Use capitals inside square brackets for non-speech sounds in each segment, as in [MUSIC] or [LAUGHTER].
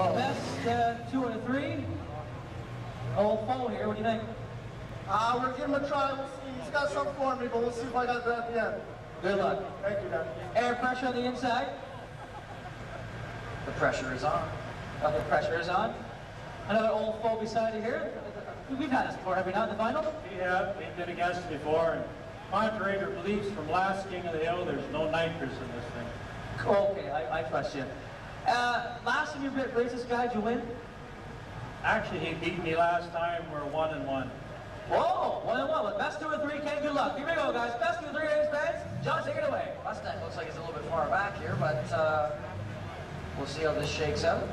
Oh. Best uh, two out of three. Old foe here. What do you think? Uh, we're giving him a try. We'll see. He's got something for me, but we'll see if I got that at the end. Good luck. Thank you, Dan. Air pressure on the inside. The pressure is on. Uh, the pressure is on. Another old foe beside you here. We've had this before, have we not, in the final? We have, we've been against it before, and Monterey believes from last King of the Hill, there's no nitrous in this thing. Okay, I, I trust you. Uh, last time you raced this guy, did you win? Actually, he beat me last time, we're one and one. Whoa, one and one with best two or three. Ken, good luck. Here we go, guys. Best two or three race fans. John, take it away. Mustang looks like it's a little bit far back here, but uh, we'll see how this shakes out.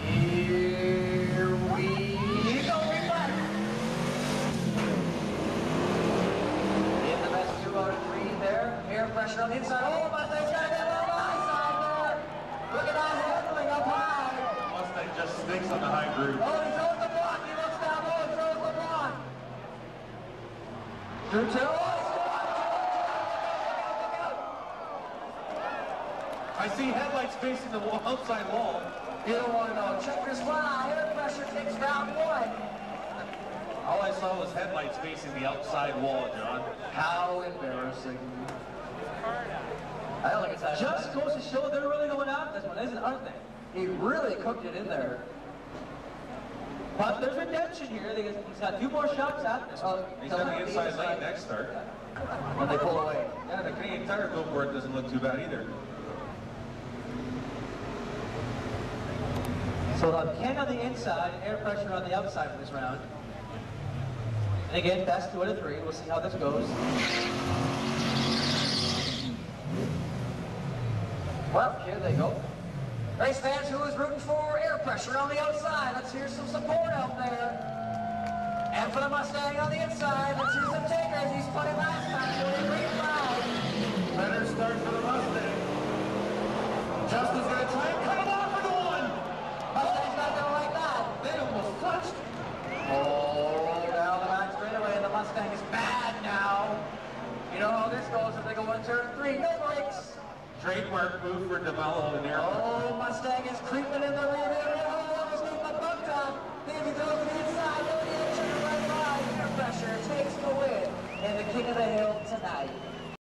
Here we go. In the best two out of three there. Air pressure on the inside. Oh, Mustang's got to get a little high side there. Look at that handling up high. Mustang just stinks on the high groove. Oh, he throws the block. He looks down oh, low and throws the block. Drew two. Oh, he scored. I see headlights facing the wall, outside wall. You don't want to know. Check this one out. Air pressure takes round one. All I saw was headlights facing the outside wall, John. How embarrassing. I don't think it's that Just goes to show they're really going out this one, isn't aren't they? He really cooked it in there. But there's redemption here. They- He's got two more shots at this one. He's on the inside lane next start. [LAUGHS] And they pull away. Yeah, the Canadian Tire go for it doesn't look too bad either. So uh, Ken on the inside, air pressure on the outside for this round. And again, best two out of three. We'll see how this goes. Well, here they go. Race fans, who is rooting for air pressure on the outside? Let's hear some support out there. And for the Mustang on the inside, let's hear some takers. He's funny last time, so we green flag. Better start for the Mustang. Justin's gonna try and cut him off for the one. Mustang's not gonna like that. They almost touched. Oh, down the back straightaway, and the Mustang is bad now. You know how this goes if they go one, turn three, no brakes. Trademark move for development airport. Oh, Mustang is creeping in the rear area. Oh, he's my bump top. Baby goes inside. Over the engine right by. Air pressure takes the win. And the king of the hill.